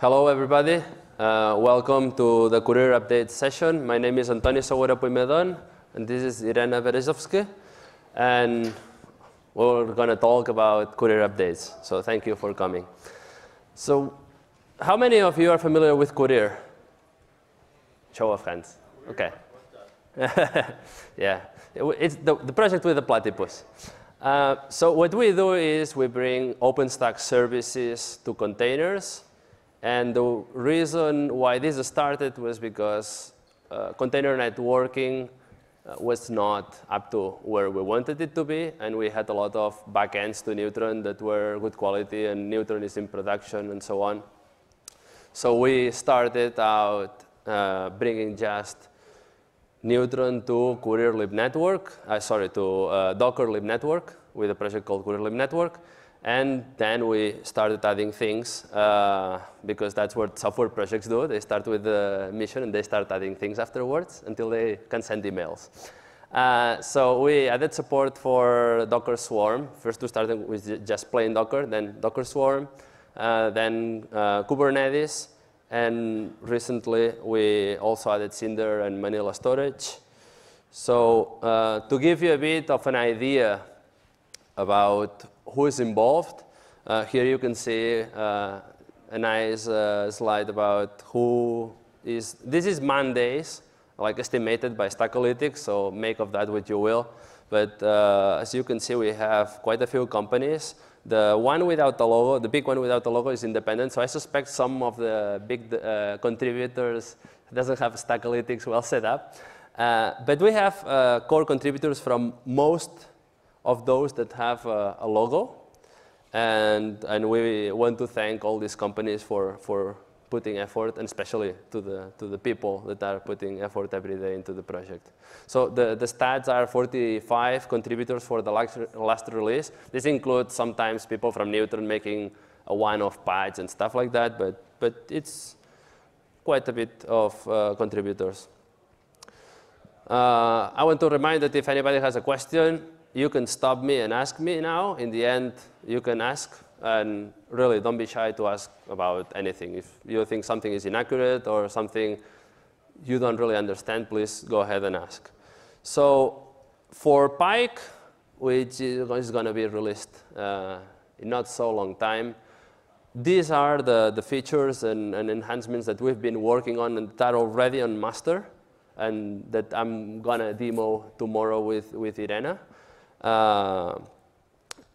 Hello, everybody. Uh, welcome to the Kuryr Update session. My name is Antoni Segura Puimedon, and this is Irena Berezovsky. And we're going to talk about Kuryr updates. So thank you for coming. So how many of you are familiar with Kuryr? Show of hands. OK. yeah. It's the, the project with the platypus. Uh, so what we do is we bring OpenStack services to containers. And the reason why this started was because uh, container networking uh, was not up to where we wanted it to be. And we had a lot of backends to Neutron that were good quality. And Neutron is in production and so on. So we started out uh, bringing just Neutron to Kuryr Lib Network, uh, sorry, to uh, Docker Lib Network with a project called Kuryr Lib Network. And then we started adding things uh, because that's what software projects do. They start with the mission and they start adding things afterwards until they can send emails. Uh, so we added support for Docker Swarm. First we started with just plain Docker, then Docker Swarm, uh, then uh, Kubernetes, and recently, we also added Cinder and Manila storage. So uh, to give you a bit of an idea about who is involved, uh, here you can see uh, a nice uh, slide about who is. This is Mondays, like estimated by Stackalytics, so make of that what you will. But uh, as you can see, we have quite a few companies. The one without the logo, the big one without the logo is independent. So I suspect some of the big uh, contributors doesn't have Stackalytics well set up. Uh, but we have uh, core contributors from most of those that have uh, a logo. And, and we want to thank all these companies for, for putting effort, and especially to the, to the people that are putting effort every day into the project. So the, the stats are 45 contributors for the last, last release. This includes sometimes people from Neutron making a one-off patch and stuff like that, but, but it's quite a bit of uh, contributors. Uh, I want to remind that if anybody has a question, you can stop me and ask me now. In the end, you can ask and really, don't be shy to ask about anything. If you think something is inaccurate or something you don't really understand, please go ahead and ask. So for Pike, which is going to be released uh, in not so long time, these are the, the features and, and, enhancements that we've been working on and that are already on master and that I'm going to demo tomorrow with, with Irena. Uh,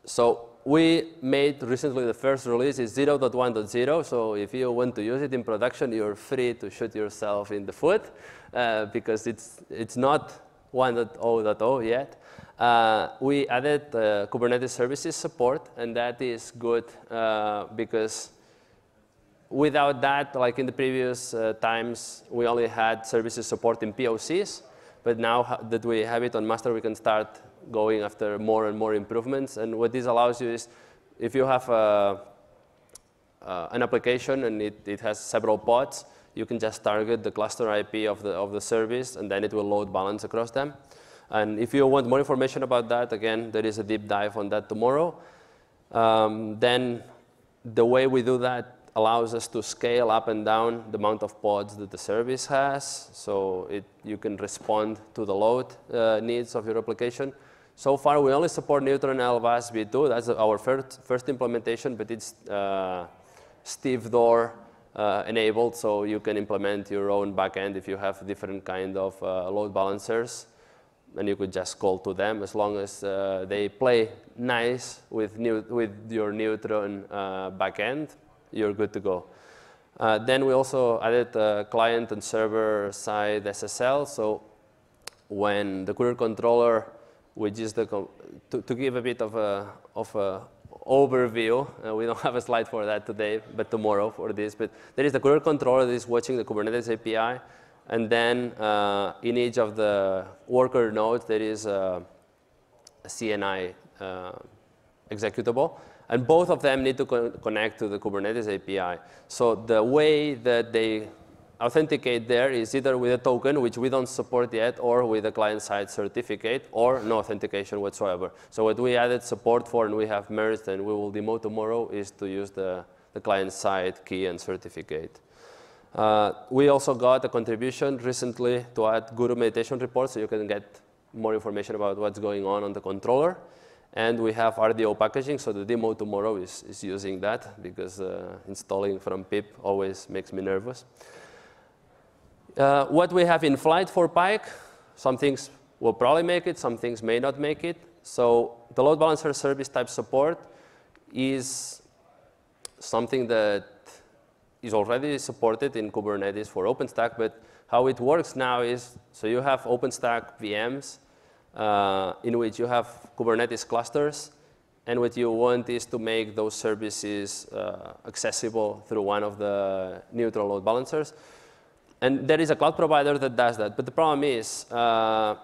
so we made recently the first release is 0.1.0. So if you want to use it in production, you're free to shoot yourself in the foot uh, because it's, it's not 1.0.0 yet. Uh, we added uh, Kubernetes services support, and that is good uh, because without that, like in the previous uh, times, we only had services support in POCs. But now that we have it on master, we can start going after more and more improvements. And what this allows you is, if you have a, uh, an application and it, it has several pods, you can just target the cluster IP of the, of the service, and then it will load balance across them. And if you want more information about that, again, there is a deep dive on that tomorrow. Um, then the way we do that allows us to scale up and down the amount of pods that the service has, so it, you can respond to the load uh, needs of your application. So far, we only support Neutron LBaaS v2. That's our first, first implementation, but it's uh, Stevedore uh, enabled, so you can implement your own backend if you have different kind of uh, load balancers. And you could just call to them as long as uh, they play nice with, new, with your Neutron uh, backend, you're good to go. Uh, then we also added client and server side SSL. So when the Kuryr controller which is the, to, to give a bit of a, of a overview. Uh, we don't have a slide for that today, but tomorrow for this. But there is the Kuryr controller that is watching the Kubernetes API. And then uh, in each of the worker nodes, there is a, a CNI uh, executable. And both of them need to co connect to the Kubernetes API. So the way that they authenticate there is either with a token, which we don't support yet, or with a client-side certificate, or no authentication whatsoever. So what we added support for and we have merged and we will demo tomorrow is to use the, the client-side key and certificate. Uh, we also got a contribution recently to add Guru meditation reports so you can get more information about what's going on on the controller. And we have RDO packaging, so the demo tomorrow is, is using that because uh, installing from pip always makes me nervous. Uh, what we have in flight for Pike, some things will probably make it, some things may not make it. So the load balancer service type support is something that is already supported in Kubernetes for OpenStack, but how it works now is, so you have OpenStack VMs uh, in which you have Kubernetes clusters, and what you want is to make those services uh, accessible through one of the neutral load balancers. And there is a cloud provider that does that, but the problem is uh,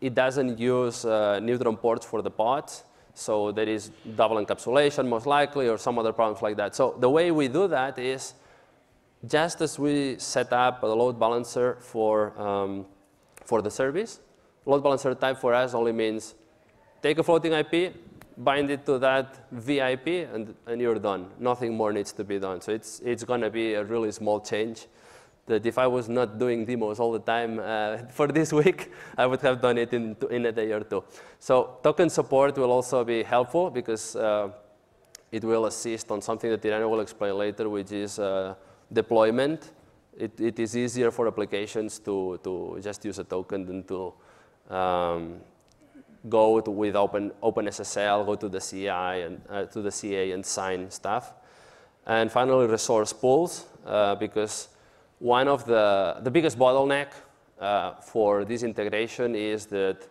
it doesn't use uh, neutron ports for the pods, so there is double encapsulation most likely or some other problems like that. So the way we do that is just as we set up a load balancer for, um, for the service, load balancer type for us only means take a floating IP, bind it to that VIP, and, and you're done. Nothing more needs to be done. So it's, it's going to be a really small change that if I was not doing demos all the time uh, for this week, I would have done it in, in a day or two. So token support will also be helpful because uh, it will assist on something that Irene will explain later, which is uh, deployment. It, it is easier for applications to, to just use a token than to um, go to, with Open, OpenSSL, go to the CI and uh, to the CA and sign stuff. And finally, resource pools, uh, because one of the, the biggest bottleneck uh, for this integration is that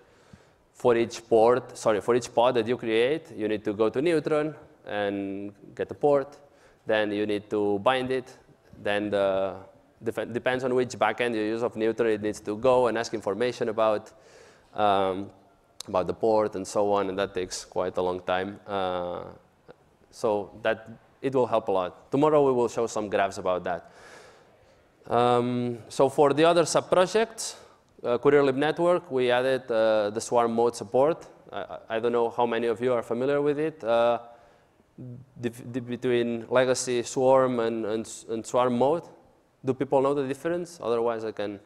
for each port, sorry, for each pod that you create, you need to go to Neutron and get a port. Then you need to bind it. Then the, depends on which backend you use of Neutron, it needs to go and ask information about, um, about the port and so on, and that takes quite a long time. Uh, so that it will help a lot. Tomorrow we will show some graphs about that. Um, so for the other sub-projects, uh, Kuryr Network, we added uh, the Swarm mode support. I, I, don't know how many of you are familiar with it. Uh, between legacy Swarm and, and, and, Swarm mode. Do people know the difference? Otherwise, I can.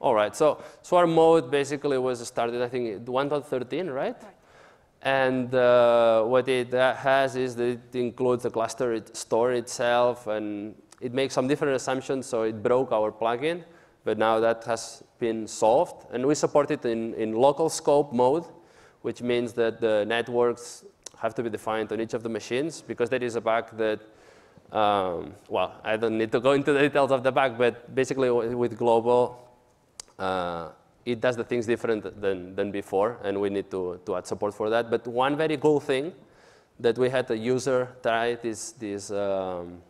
All right, so Swarm mode basically was started, I think, 1.13, right? right? And uh, what it has is that it includes the cluster it, store itself and it makes some different assumptions, so it broke our plugin, but now that has been solved. And we support it in, in local scope mode, which means that the networks have to be defined on each of the machines, because there is a bug that, um, well, I don't need to go into the details of the bug, but basically with global, uh, it does the things different than, than before, and we need to, to add support for that. But one very cool thing that we had a user try this, this um,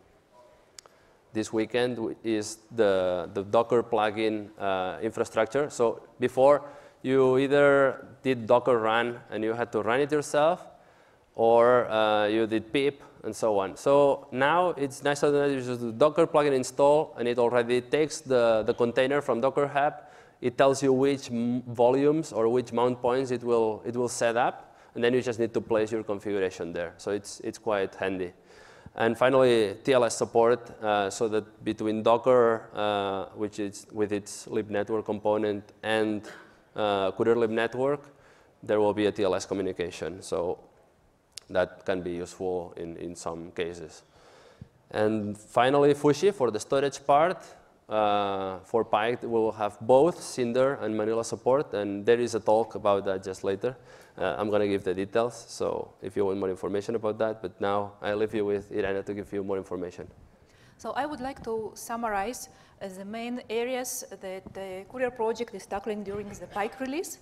this weekend is the, the Docker plugin uh, infrastructure. So before, you either did Docker run and you had to run it yourself, or uh, you did pip and so on. So now it's nice that you just do Docker plugin install, and it already takes the, the container from Docker Hub. It tells you which volumes or which mount points it will, it will set up, and then you just need to place your configuration there. So it's, it's quite handy. And finally, TLS support, uh, so that between Docker, uh, which is with its libnetwork component, and uh, Kuryr libnetwork, there will be a TLS communication. So that can be useful in, in some cases. And finally, Fuxi for the storage part. Uh, for Pike, we will have both Cinder and Manila support, and there is a talk about that just later. Uh, I'm going to give the details, so if you want more information about that, but now I leave you with Irene to give you more information. So I would like to summarize uh, the main areas that the Kuryr project is tackling during the Pike release.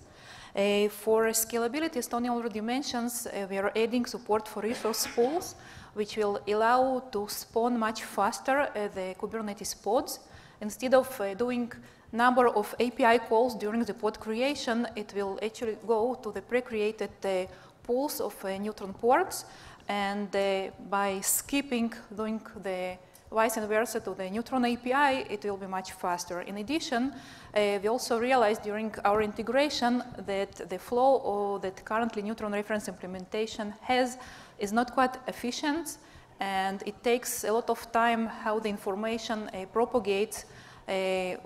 Uh, for scalability, as Tony already mentions, uh, we are adding support for resource pools, which will allow to spawn much faster uh, the Kubernetes pods. Instead of uh, doing number of API calls during the pod creation, it will actually go to the pre-created uh, pools of uh, Neutron ports. And uh, by skipping doing the vice versa to the Neutron API, it will be much faster. In addition, uh, we also realized during our integration that the flow that currently Neutron reference implementation has is not quite efficient and it takes a lot of time how the information uh, propagates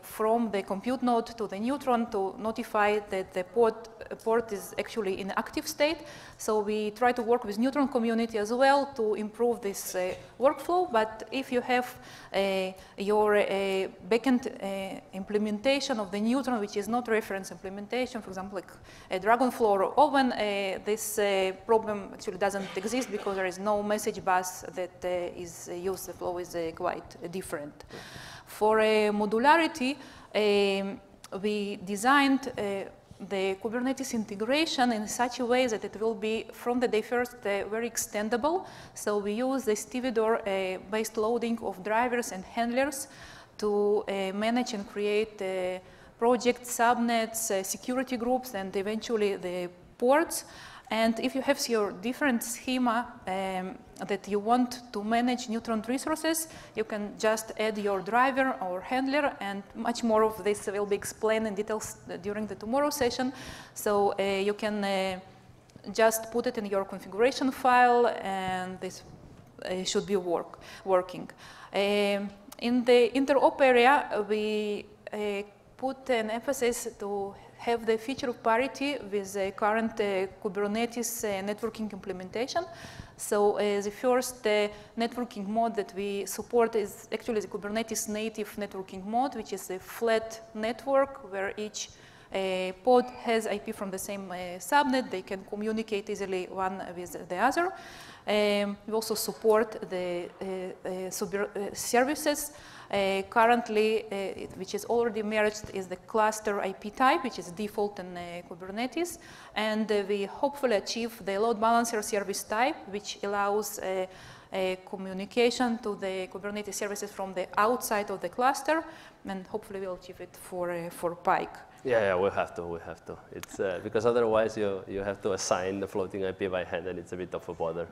from the compute node to the neutron to notify that the port, port is actually in active state. So we try to work with neutron community as well to improve this uh, workflow. But if you have uh, your uh, backend uh, implementation of the neutron, which is not reference implementation, for example, like a Dragonflow or OVN, uh, this problem actually doesn't exist because there is no message bus that is used. The flow is quite different. For modularity, um, we designed uh, the Kubernetes integration in such a way that it will be from the day first uh, very extendable. So we use the Stevedore uh, based loading of drivers and handlers to uh, manage and create uh, project subnets, uh, security groups, and eventually the ports. And if you have your different schema um, that you want to manage Neutron resources, you can just add your driver or handler, and much more of this will be explained in details during the tomorrow session. So uh, you can uh, just put it in your configuration file, and this uh, should be work, working. Um, in the interop area, we uh, put an emphasis to have the feature of parity with the current uh, Kubernetes uh, networking implementation. So uh, the first networking mode that we support is actually the Kubernetes native networking mode, which is a flat network where each uh, pod has IP from the same uh, subnet. They can communicate easily one with the other. Um, we also support the uh, services uh, currently, uh, which is already merged, is the cluster IP type, which is default in uh, Kubernetes. And we hopefully achieve the load balancer service type, which allows communication to the Kubernetes services from the outside of the cluster, and hopefully we'll achieve it for, uh, for Pike. Yeah, yeah, we have to, we have to. It's, uh, because otherwise you, you have to assign the floating IP by hand and it's a bit of a bother.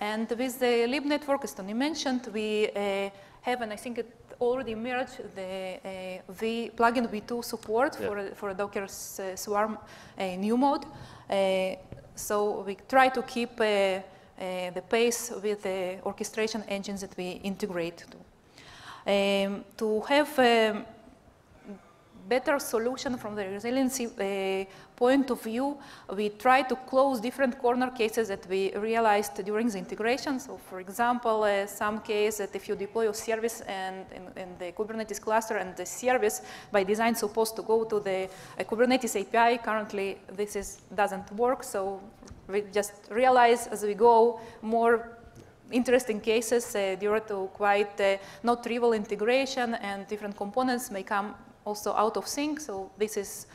And with the lib network, as Tony mentioned, we uh, have, and I think it already merged the uh, v plugin v2 support yeah. for, for a Docker uh, Swarm uh, new mode. Uh, so we try to keep uh, uh, the pace with the orchestration engines that we integrate to. Um, to have um, better solution from the resiliency uh, point of view, we try to close different corner cases that we realized during the integration. So for example, uh, some case that if you deploy a service and in, in, the Kubernetes cluster and the service by design supposed to go to the uh, Kubernetes API, currently this is, doesn't work. So we just realize as we go more interesting cases uh, due to quite uh, not trivial integration and different components may come also out of sync. So this is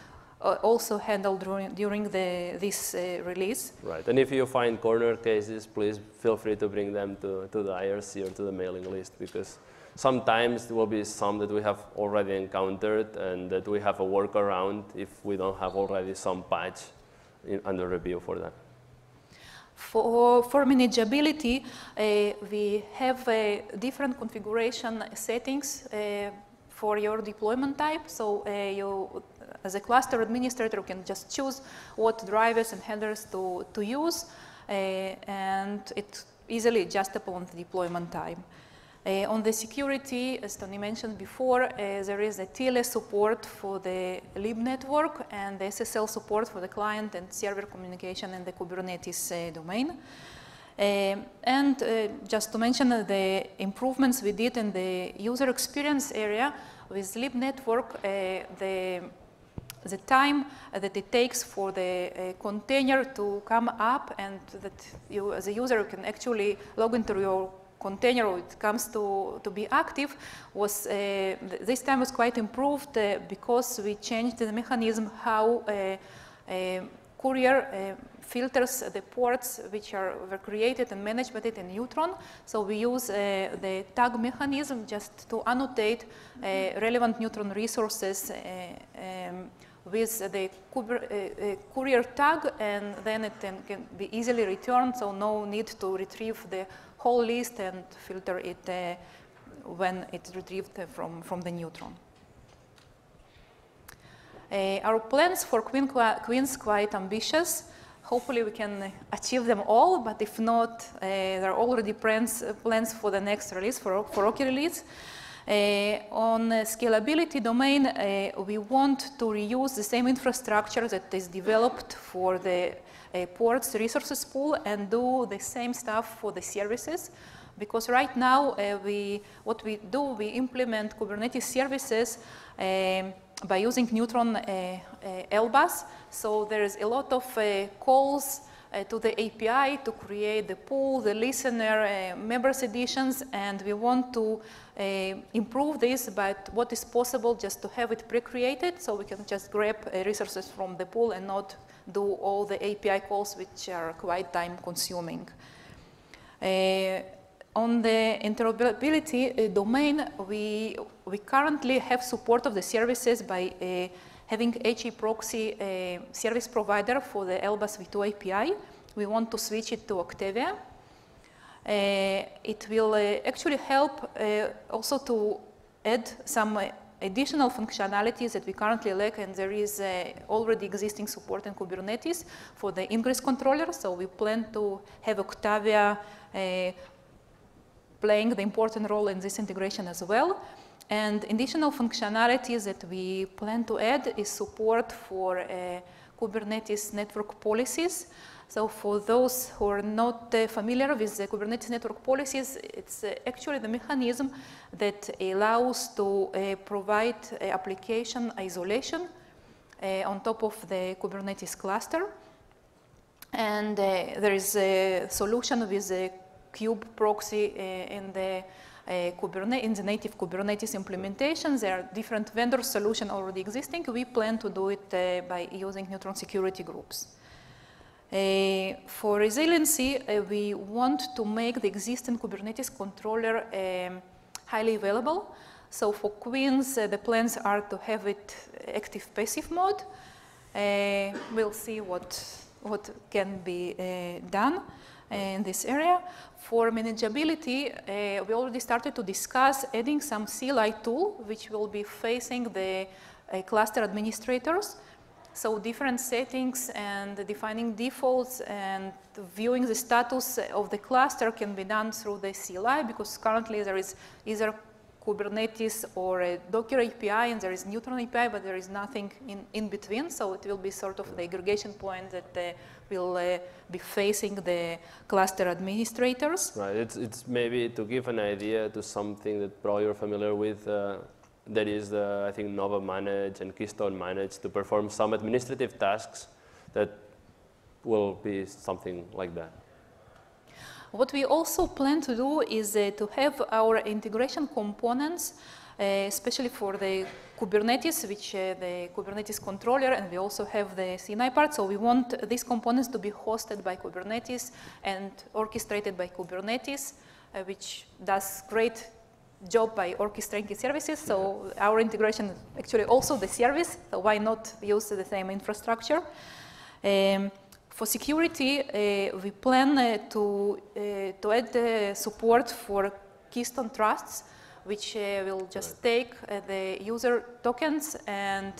uh, also handled during, during the, this uh, release. Right, and if you find corner cases, please feel free to bring them to, to the IRC or to the mailing list because sometimes there will be some that we have already encountered and that we have a workaround if we don't have already some patch in, under review for that. For, for manageability, uh, we have uh, different configuration settings uh, for your deployment type. So uh, you, as a cluster administrator, can just choose what drivers and headers to, to use, uh, and it's easily adjustable on the deployment time. Uh, on the security, as Tony mentioned before, uh, there is a TLS support for the lib network and the SSL support for the client and server communication in the Kubernetes uh, domain. Uh, and uh, just to mention uh, the improvements we did in the user experience area with Lib Network, the the time that it takes for the uh, container to come up and that you as a user can actually log into your container when it comes to, to be active was uh, this time was quite improved uh, because we changed the mechanism how Kuryr filters the ports which are were created and managed by it in Neutron. So we use uh, the tag mechanism just to annotate uh, relevant Neutron resources uh, um, with the Kuryr tag and then it can, be easily returned so no need to retrieve the whole list and filter it uh, when it's retrieved from, from the Neutron. Uh, our plans for Queen, Queen's quite ambitious. Hopefully we can achieve them all, but if not, uh, there are already plans, plans for the next release, for, for Rocky release. Uh, on scalability domain, uh, we want to reuse the same infrastructure that is developed for the uh, ports resources pool and do the same stuff for the services. Because right now, uh, we, what we do, we implement Kubernetes services um, by using Neutron uh, uh, So there's a lot of calls uh, to the API to create the pool, the listener, uh, members editions, and we want to uh, improve this, but what is possible just to have it pre-created so we can just grab resources from the pool and not do all the API calls which are quite time consuming. On the interoperability uh, domain, we, we currently have support of the services by uh, having HA proxy uh, service provider for the LBaaS v2 API. We want to switch it to Octavia. Uh, it will uh, actually help uh, also to add some additional functionalities that we currently lack and there is already existing support in Kubernetes for the ingress controller. So we plan to have Octavia playing the important role in this integration as well. And additional functionalities that we plan to add is support for uh, Kubernetes network policies. So for those who are not uh, familiar with the Kubernetes network policies, it's uh, actually the mechanism that allows to uh, provide uh, application isolation uh, on top of the Kubernetes cluster. And there is a solution with the kube proxy in the Kubernetes, in the native Kubernetes implementation. There are different vendor solutions already existing. We plan to do it uh, by using Neutron security groups. Uh, for resiliency, uh, we want to make the existing Kubernetes controller um, highly available. So for Queens, uh, the plans are to have it active passive mode. we'll see what, what can be done in this area. For manageability, uh, we already started to discuss adding some CLI tool, which will be facing the uh, cluster administrators. So different settings and defining defaults and viewing the status of the cluster can be done through the CLI because currently there is either Kubernetes or a Docker API, and there is Neutron API, but there is nothing in, in between. So it will be sort of the aggregation point that uh, will uh, be facing the cluster administrators. Right. It's, it's maybe to give an idea to something that probably you're familiar with. Uh, that is, the, I think, Nova Manage and Keystone Manage to perform some administrative tasks that will be something like that. What we also plan to do is uh, to have our integration components, uh, especially for the Kubernetes, which uh, the Kubernetes controller, and we also have the CNI part. So we want these components to be hosted by Kubernetes and orchestrated by Kubernetes, uh, which does great job by orchestrating services. So our integration actually also the service. So why not use the same infrastructure? Um, for security, uh, we plan uh, to, uh, to add support for Keystone trusts, which will just take the user tokens and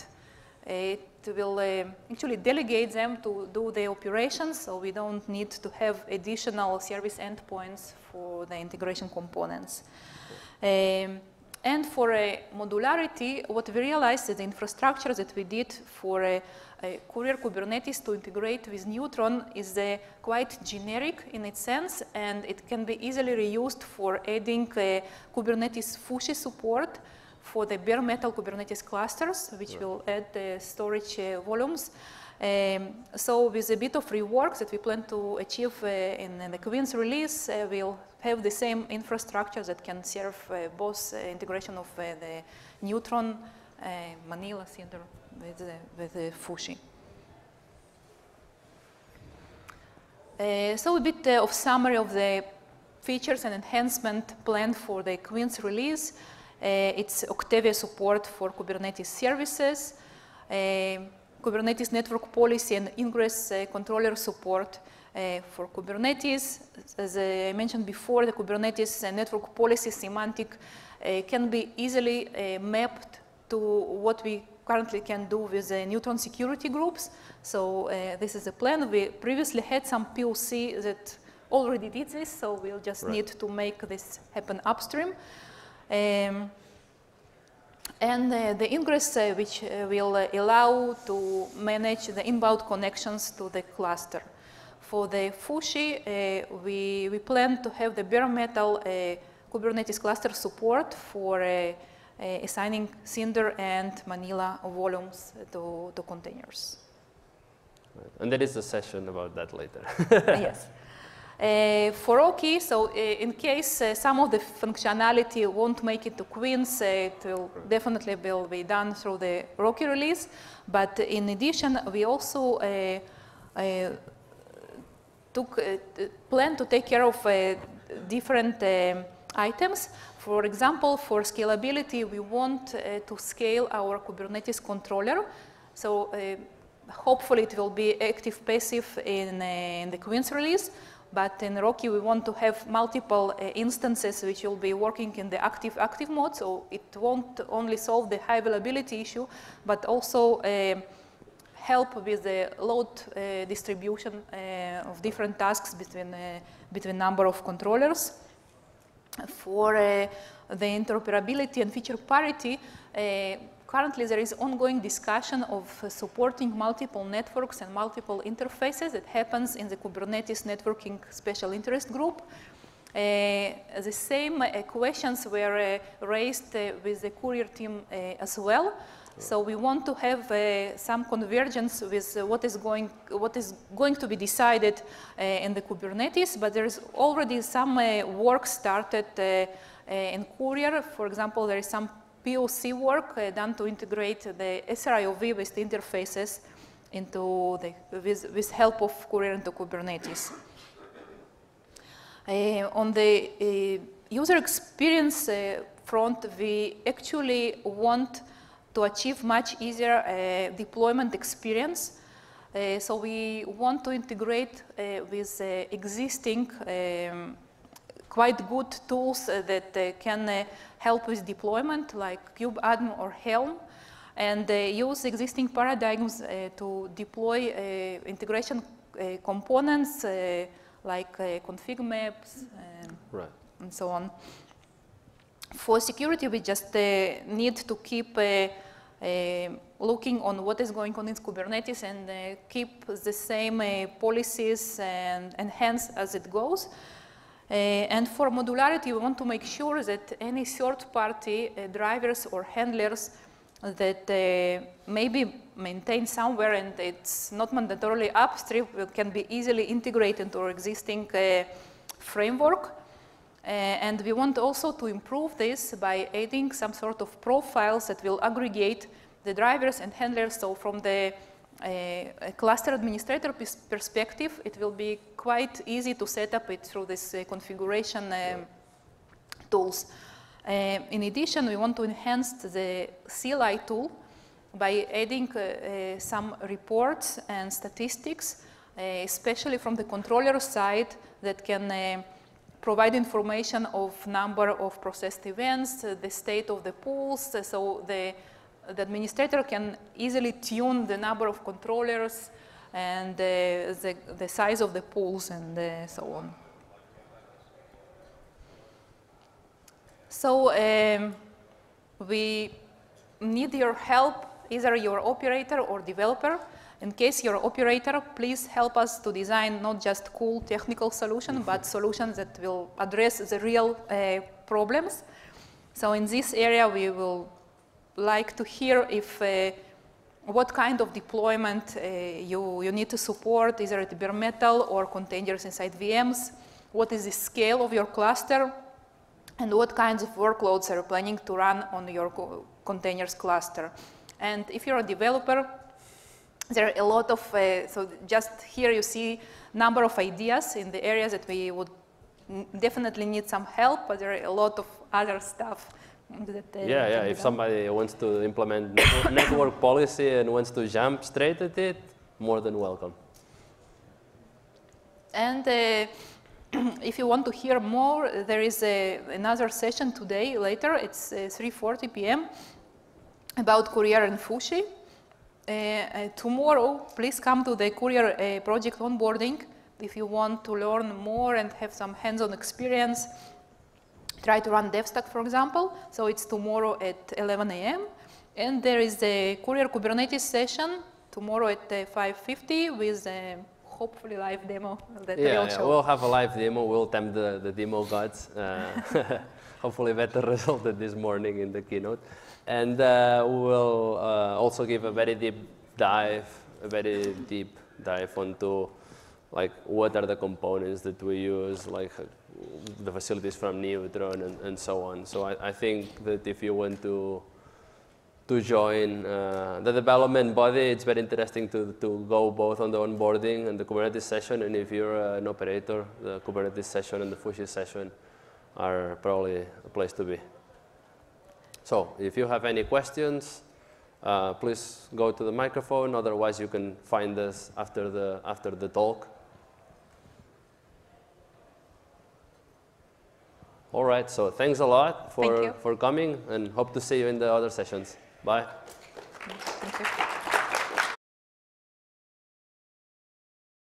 it will uh, actually delegate them to do the operations, so we don't need to have additional service endpoints for the integration components. Um, and for uh, modularity, what we realized is the infrastructure that we did for uh, uh, Kuryr Kubernetes to integrate with Neutron is quite generic in its sense, and it can be easily reused for adding uh, Kubernetes Fuxi support for the bare metal Kubernetes clusters, which will add the storage uh, volumes. Um, so with a bit of rework that we plan to achieve uh, in, in, the Queen's release, uh, we'll have the same infrastructure that can serve uh, both uh, integration of uh, the Neutron, uh, Manila Cinder with with Fuxi. so a bit of summary of the features and enhancement planned for the Queen's release. it's Octavia support for Kubernetes services. Kubernetes network policy and ingress uh, controller support uh, for Kubernetes. As I mentioned before, the Kubernetes network policy semantic can be easily mapped to what we currently can do with the neutron security groups. So uh, this is a plan. We previously had some POC that already did this, so we'll just Right. need to make this happen upstream. Um, and uh, the ingress uh, which uh, will allow to manage the inbound connections to the cluster. For the Fuxi, uh, we, we plan to have the bare metal uh, Kubernetes cluster support for uh, uh, assigning Cinder and Manila volumes to, to containers. Right. And there is a session about that later. yes. Uh, for Rocky, so uh, in case uh, some of the functionality won't make it to Queens, uh, it will definitely will be done through the Rocky release. But in addition, we also uh, uh, took uh, plan to take care of uh, different um, items. For example, for scalability, we want uh, to scale our Kubernetes controller. So uh, hopefully it will be active passive in, uh, in the Queens release. But in Rocky, we want to have multiple uh, instances which will be working in the active active mode. So it won't only solve the high availability issue, but also uh, help with the load uh, distribution uh, of different tasks between, uh, between number of controllers. For uh, the interoperability and feature parity, uh, currently there is ongoing discussion of supporting multiple networks and multiple interfaces that happens in the Kubernetes networking special interest group. Uh, the same uh, questions were uh, raised uh, with the Kuryr team as well. So we want to have uh, some convergence with uh, what is going what is going to be decided uh, in the Kubernetes, but there is already some uh, work started uh, uh, in Kuryr. For example, there is some POC work done to integrate the SRIOV the interfaces into the with, with help of Kuryr into Kubernetes. On the user experience front, we actually want to achieve much easier uh, deployment experience. Uh, so we want to integrate uh, with uh, existing um, quite good tools uh, that uh, can uh, help with deployment like KubeAdmin or Helm and uh, use existing paradigms uh, to deploy uh, integration uh, components uh, like uh, config maps um, right. and so on. For security, we just uh, need to keep looking on what is going on in Kubernetes and uh, keep the same uh, policies and enhance as it goes. Uh, and for modularity, we want to make sure that any third-party uh, drivers or handlers that uh, may be maintained somewhere and it's not mandatorily upstream uh, can be easily integrated into our existing uh, framework. Uh, and we want also to improve this by adding some sort of profiles that will aggregate the drivers and handlers. So from the uh, cluster administrator perspective, it will be quite easy to set up it through this uh, configuration um, tools. Uh, in addition, we want to enhance the CLI tool by adding uh, uh, some reports and statistics, especially from the controller side that can provide information of number of processed events, uh, the state of the pools, uh, so the, the administrator can easily tune the number of controllers and uh, the, the size of the pools and so on. So um, we need your help, either your operator or developer. In case you're operator, please help us to design not just cool technical solution, but solutions that will address the real uh, problems. So in this area, we will like to hear if uh, what kind of deployment uh, you, you need to support, either at bare metal or containers inside VMs. What is the scale of your cluster? and what kinds of workloads are you planning to run on your co- containers cluster. And if you're a developer, there are a lot of, uh, so just here you see number of ideas in the areas that we would definitely need some help, but there are a lot of other stuff that uh, Yeah, yeah. If done. somebody wants to implement network, network policy and wants to jump straight at it, more than welcome. And uh, if you want to hear more, there is a, another session today later. It's uh, 3:40 p.m. about Kuryr and Fuxi. Uh, uh, tomorrow, please come to the Kuryr uh, project onboarding if you want to learn more and have some hands-on experience. Try to run DevStack, for example. So it's tomorrow at 11 a.m. And there is a Kuryr Kubernetes session tomorrow at uh, 5.50 with a hopefully live demo that Yeah, yeah, show. we'll have a live demo. We'll tempt the, the demo gods. Uh, hopefully better result than this morning in the keynote. And uh, we'll uh, also give a very deep dive, a very deep dive onto like what are the components that we use, like the facilities from Neutron and, and so on. So I, I think that if you want to to join uh, the development body. It's very interesting to, to go both on the onboarding and the Kubernetes session. And if you're uh, an operator, the Kubernetes session and the Fuxi session are probably a place to be. So if you have any questions, uh, please go to the microphone. Otherwise, you can find us after the, after the talk. All right, so thanks a lot for, for coming and hope to see you in the other sessions. Bye.